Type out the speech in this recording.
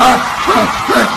啊啊啊